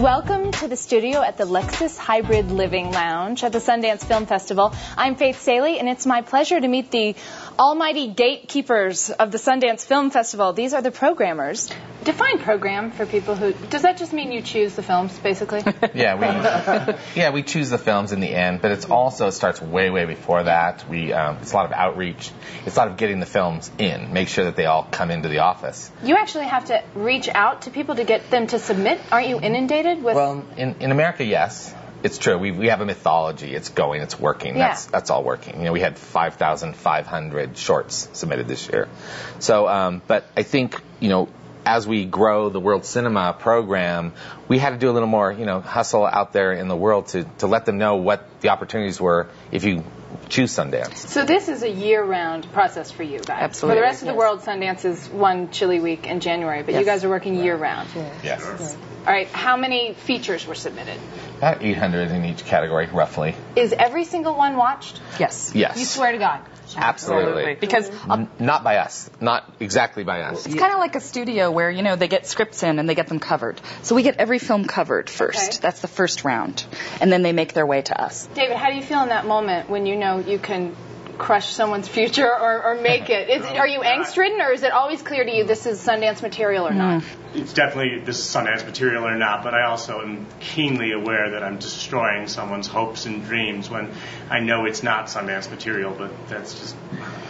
Welcome to the studio at the Lexus Hybrid Living Lounge at the Sundance Film Festival. I'm Faith Salie, and it's my pleasure to meet the almighty gatekeepers of the Sundance Film Festival. These are the programmers. Define program for people who. Does that just mean you choose the films, basically? yeah, we yeah we choose the films in the end, but it's also it starts way way before that. We um, it's a lot of outreach. It's a lot of getting the films in. Make sure that they all come into the office. You actually have to reach out to people to get them to submit. Aren't you inundated with? Well, in in America, yes. It's true. We, we have a mythology. It's going. It's working. Yeah. That's that's all working. You know, we had 5,500 shorts submitted this year. So, um, but I think you know, as we grow the World Cinema program, we had to do a little more, you know, hustle out there in the world to to let them know what the opportunities were if you choose Sundance. So this is a year-round process for you guys. Absolutely. For the rest of the Yes. world, Sundance is one chilly week in January, but you guys are working year-round. Yes. All right. How many features were submitted? About 800 in each category, roughly. Is every single one watched? Yes. Yes. You swear to God. Absolutely. Because uh, N- not by us. Not exactly by us. it's kind of like a studio where, you know, they get scripts in and they get them covered. So we get every film covered first. Okay. That's the first round. And then they make their way to us. David, how do you feel in that moment when you know you can crush someone's future or, or make it? Is, are you angst-ridden, or is it always clear to you this is Sundance material or not? Mm. it's definitely this is Sundance material or not, but I also am keenly aware that I'm destroying someone's hopes and dreams when I know it's not Sundance material, but that's just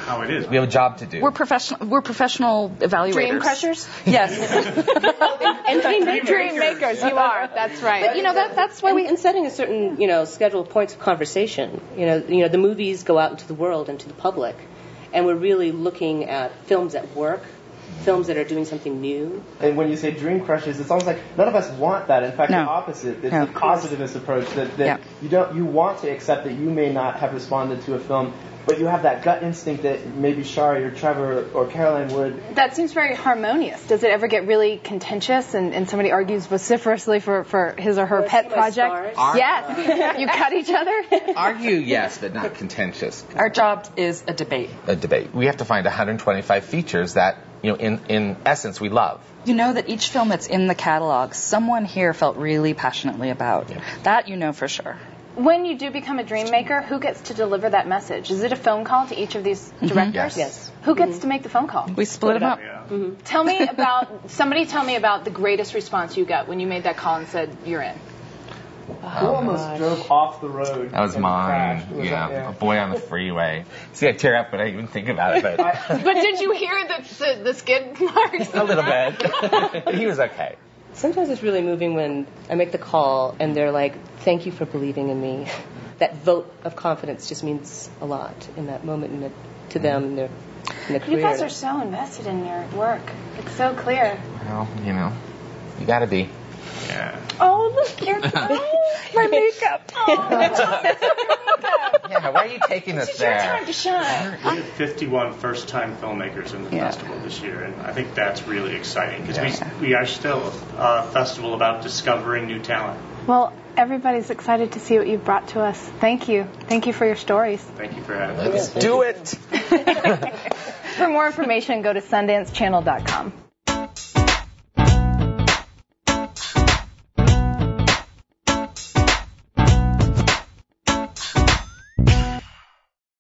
how it is. We have a job to do. We're professional. We're professional evaluators. Dream crushers? Yes. And dream makers, you are. That's right. but you know that that's why and, we. in setting a certain you know schedule of points of conversation. You know, you know the movies go out into the world and to the public, and we're really looking at films that work, films that are doing something new. And when you say dream crushes, it's almost like none of us want that. In fact, No. the opposite. It's No. the positivist approach that, that Yeah. you don't you want to accept that you may not have responded to a film, but you have that gut instinct that maybe Shari or Trevor or Caroline would. That seems very harmonious. Does it ever get really contentious and, and somebody argues vociferously for, for his or her Wanna pet project? scars? Ar- Yes. you cut each other? Argue, yes, but not contentious. Our job is a debate. A debate. We have to find 125 features that, you know, in, in essence, we love. You know that each film that's in the catalog, someone here felt really passionately about. That you know for sure. When you do become a dream maker, who gets to deliver that message? Is it a phone call to each of these mm-hmm. directors? Yes. Yes. Who gets to make the phone call? We split them up. Yeah. Mm-hmm. Tell me about somebody. Tell me about the greatest response you got when you made that call and said you're in. Oh, Who almost drove off the road? That was mine. Was yeah, that- a boy on the freeway. See, I tear up when I even think about it, but But did you hear the the, the skid marks? a little bit. he was okay. Sometimes it's really moving when I make the call and they're like, "Thank you for believing in me." That vote of confidence just means a lot in that moment in the, to them in their in their career. You guys are so invested in your work. It's so clear. Well, you know, you gotta be. Yeah. Oh, look, you're my oh, makeup. Yeah, why are you taking us It's your there? time to shine. We had 51 first-time filmmakers in the Yeah. festival this year, and I think that's really exciting because Yeah. we, we are still a festival about discovering new talent. Well, everybody's excited to see what you've brought to us. Thank you. Thank you for your stories. Thank you for having us. Let's do it. For more information, go to sundancechannel.com.